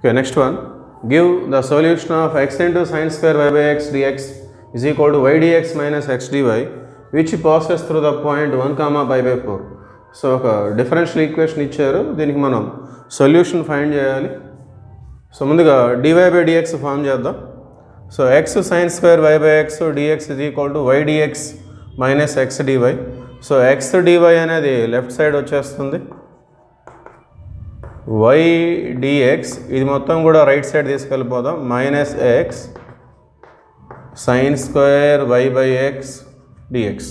Okay, next one. Give the solution of x into sine square y by x dx is equal to y dx minus x dy which passes through the point 1 comma pi by 4. So ఒక differential equation ఇచ్చారు. దీనికి మనం solution find చేయాలి. So ముందుగా dy by dx form చేద్దాం. So x sines square y by x dx is equal to y dx minus x dy so x dy అనేది left side వచ్చేస్తుంది. Y dx ఇది మొత్తం కూడా right side తీసుకెళ్ళిపోదాం. Minus x sine square y by x dx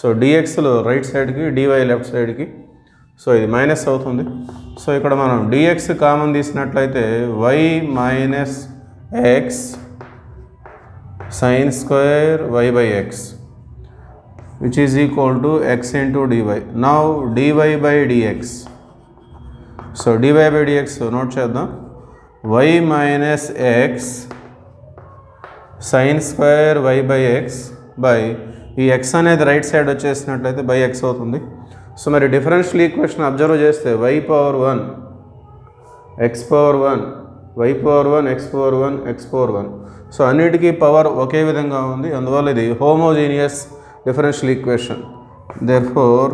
so డిఎక్స్లో right సైడ్కి dy left సైడ్కి so ఇది minus అవుతుంది. So ఇక్కడ మనం dx common తీసినట్లయితే y minus x sine square y by x which is equal to x into dy now dy by dx so dy by dx note చేద్దాం. Y minus x sine square y by x by ఈ x అనేది right side వచ్చేసినట్లయితే by x అవుతుంది. So మరి differential equation observe చేస్తే y power one x power one y power one x power one x power one so అన్నిటికీ power ఒకే విధంగా ఉంది. అందువల్ల ఇది homogeneous differential equation therefore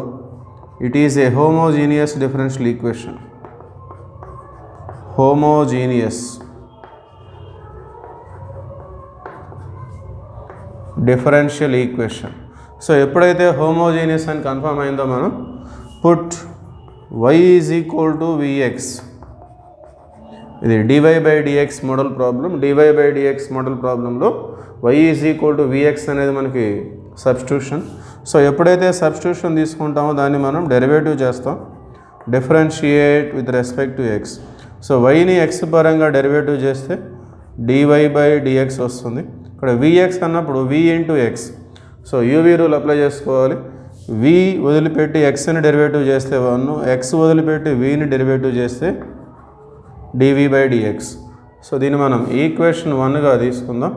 it is a homogeneous differential equation homogeneous. Differential equation. So ఎప్పుడైతే homogeneous అని confirm అయిందో మనం put y is equal to vx ఇది dy by dx model problem. Dy by dx model ప్రాబ్లంలో y is equal to vx అనేది మనకి substitution. So ఎప్పుడైతే substitution తీసుకుంటామో దాన్ని మనం డెరివేటివ్ చేస్తాం. Differentiate with respect to x so వైని x పరంగా డెరివేటివ్ చేస్తే డివై బై డిఎక్స్ వస్తుంది. ఇక్కడ విఎక్స్ అన్నప్పుడు v into x so UV rule apply చేసుకోవాలి. వి వదిలిపెట్టి ఎక్స్ని డెరివేటివ్ చేస్తే వన్ ఎక్స్ వదిలిపెట్టి విని డెరివేటివ్ చేస్తే డివి బై డిఎక్స్ సో దీన్ని మనం ఈక్వేషన్ వన్గా తీసుకుందాం.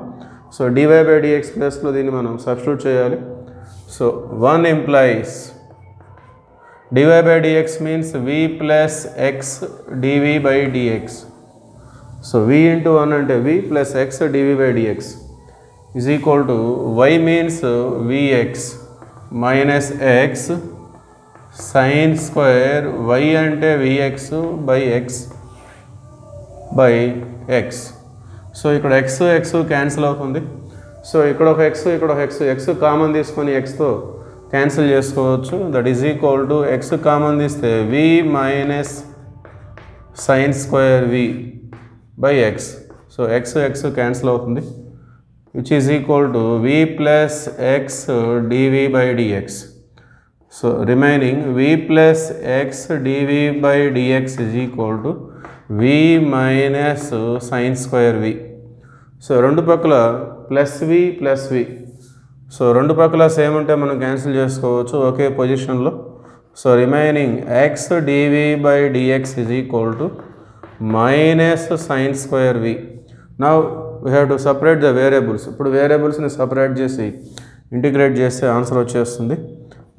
సో డివై బై డిఎక్స్ ప్లస్లో దీన్ని మనం సబ్స్టిట్యూట్ చేయాలి. So one implies dy by dx means v plus x dv by dx. So v into 1 అంటే v plus x dv by dx is equal to y means vx minus x sin square y అంటే vx by x by x. So ఇక్కడ x x cancel అవుతుంది so ఇక్కడ ఒక x ఇక్కడ ఒక x x common తీసుకొని xతో cancel చేసుకోవచ్చు. That is equal to x common తీస్తే v minus sine square v by x so x x cancel అవుతుంది. Which is equal to v plus x dv by dx so remaining v plus x dv by dx is equal to v minus sine square v so రెండు పక్కల plus v plus v so రెండు పక్కల same ఉంటే మనం cancel చేసుకోవచ్చు. ఒకే పొజిషన్లో so remaining x dv by dx is equal to minus sine square v నా we have to separate the variables ఇప్పుడు వేరియబుల్స్ని సపరేట్ చేసి ఇంటిగ్రేట్ చేస్తే ఆన్సర్ వచ్చేస్తుంది.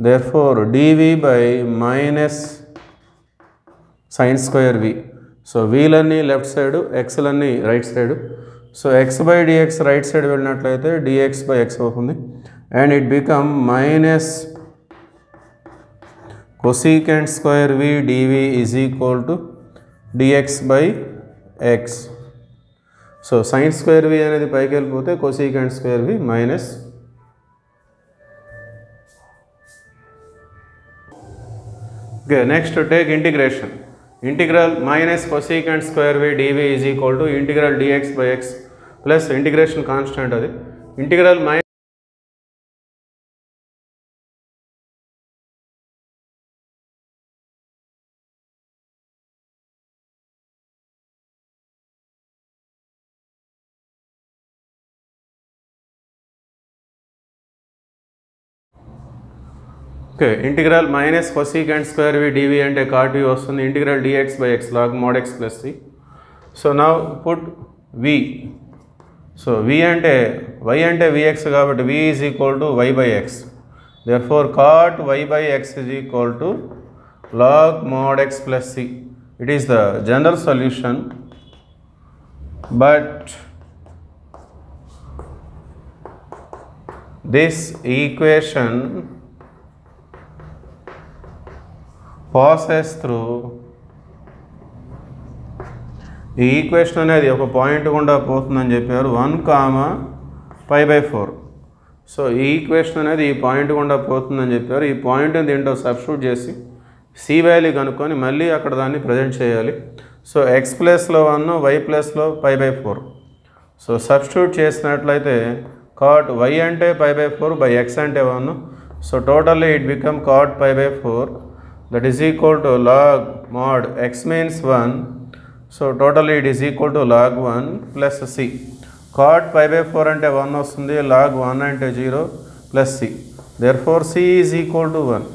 Therefore dv by minus sine square v so వీలన్నీ left side ఎక్స్లన్నీ right side so x by dx right side వెళ్ళినట్లయితే dx by x అవుతుంది. And it become minus cosecant square v dv is equal to dx by x so sine square v అనేది పైకి వెళ్ళిపోతే cosecant square v minus okay next take integration integral minus cosecant square v dv is equal to integral dx by x plus integration constant అది. Integral my okay integral minus cosecant square v dv అంటే cot v వస్తుంది. Integral dx by x log mod x plus c so నా put వి so v అంటే y అంటే vx కాబట్టి v is equal to y by x therefore cot y by x is equal to log mod x plus c it is the general solution but this equation passes through ఈ equation అనేది ఒక point గుండా పోతుందని చెప్పారు. One comma five by four so ఈ equation అనేది ఈ point గుండా పోతుందని చెప్పారు. ఈ పాయింట్ దీంట్లో సబ్స్టిట్యూట్ చేసి సి వాల్యూ కనుక్కొని మళ్ళీ అక్కడ దాన్ని ప్రజెంట్ చేయాలి. సో ఎక్స్ ప్లస్లో వన్ వై ప్లస్లో pi by four so substitute చేసినట్లయితే కాట్ వై అంటే pi by four by x అంటే one so totally it become cot pi by four that is equal to log mod x means one so totally it is equal to log one plus c cot five by four అంటే one వస్తుంది log one అంటే zero plus c therefore c is equal to one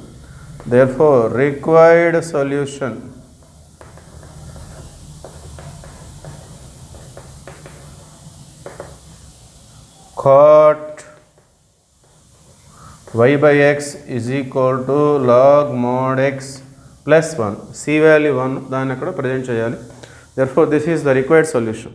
therefore required solution cot y by x is equal to log mod x plus 1 c value 1 దాన్ని అక్కడ present చేయాలి therefore this is the required solution